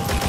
people.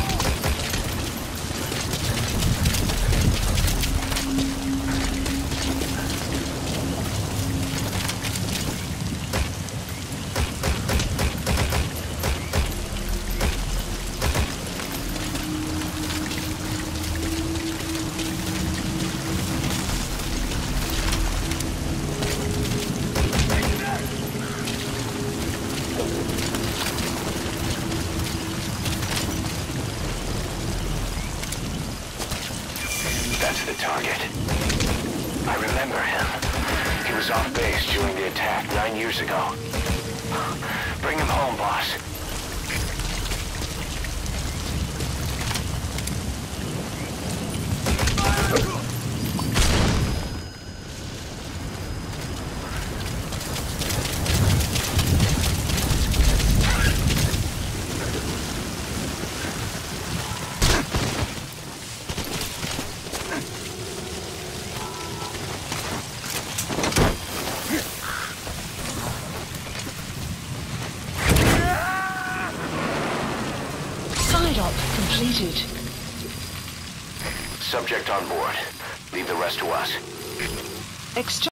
The target. I remember him. He was off base during the attack nine years ago. Bring him home, boss. Completed. Subject on board. Leave the rest to us. Extra